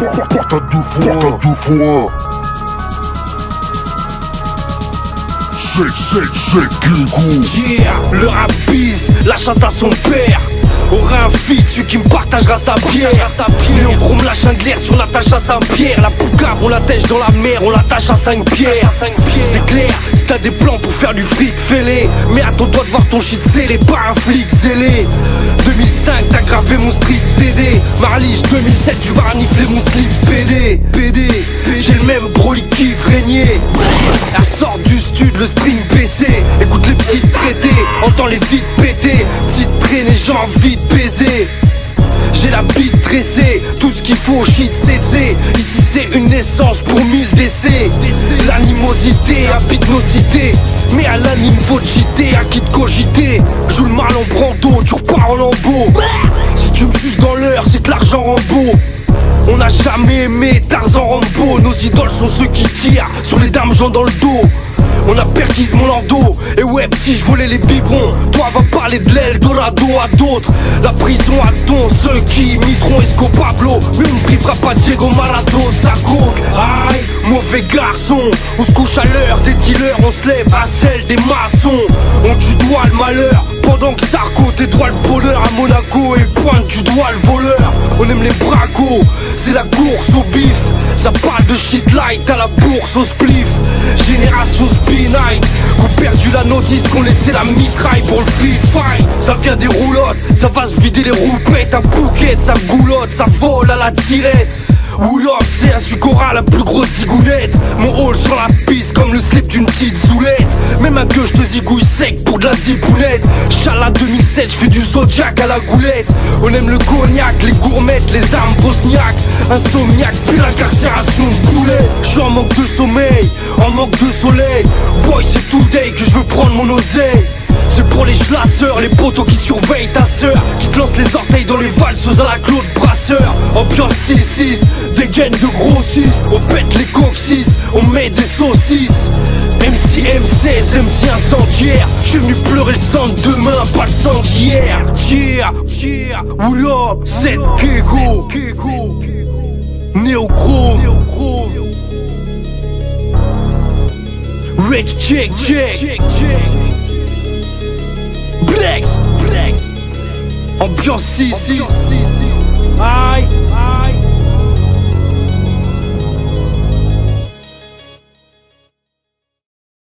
Porte deux fois, deux fois. C'est, c'est Kingo. Yeah, le rap bise, la chante à son père. Aura un feat, celui qui me partagera sa pierre. Néochrome lâche un glaire sur l'attache à Saint-Pierre. La poucave, on l'attache dans la mer, on l'attache à 5 pierres. C'est clair, si t'as des plans pour faire du fric, fais-les. Mais doigt de voir ton shit scellé par un flic zélé. 2005, t'as gravé mon street CD. Marliche 2007, tu vas renifler mon slip PD. PD, j'ai le même broly qui régné. Elle sort du stud, le string baissé. Écoute les petites traitées, entends les vides péter. Petite traînée, j'ai envie de baiser. J'ai la bite dressée, tout ce qu'il faut, shit cessé Ici c'est une naissance pour mille décès L'animosité habite nos Mais à l'anime faut cheater, à qui de cogiter? Joue le mal en brando, tu repars en Si tu me suces dans l'heure, c'est que l'argent rend beau. On n'a jamais aimé Tarzan Rambo Nos idoles sont ceux qui tirent sur les dames gens dans le dos. On a perquise mon landau Et ouais petit je volais les biberons. Toi va parler de l'Eldorado à d'autres. La prison à ton Ceux qui imiteront Esco Pablo. Mais on ne privera pas Diego Maradona coke. Aïe mauvais garçon. On se couche à l'heure des dealers On se lève à celle des maçons. On tue doigt le malheur Pendant que Sarko doigts le bonheur à Monaco Et pointe du doigt le voleur. On aime les bracos C'est la course au bif. Ça parle de shit light à la bourse au spliff. Génération Night Qu'on perdu la notice, qu'on laissait la mitraille pour le free fight Ça vient des roulottes, ça va se vider les roupettes. Un bouquet, ça goulotte, ça vole à la tirette Oula, c'est un sucora, la plus grosse zigounette Mon hall sur la piste comme le slip d'une petite zoulette. Même un gueule, je te zigouille sec pour de la zipounette. Chala 2007, je fais du Zodiac à la goulette. On aime le cognac, les gourmettes, les armes bosniaques. Insomniaque, puis l'incarcération boulet. Je suis en manque de sommeil, en manque de soleil. Boy, c'est tout que je veux prendre mon oseille c'est pour les chlasseurs, les potos qui surveillent ta sœur Qui te lancent les orteils dans les valseuses à la Claude Brasseur. Ambiance 6-6, des gaines de grossistes On pète les coccyx, on met des saucisses. MC M16, MC incendiaire Je venu pleurer le sang de demain, pas le sang d'hier. Yeah, yeah, oula, 7 Kego Néochrome. Red check, check. Blex, Blex Blex, Ambiance ici Aïe Aïe.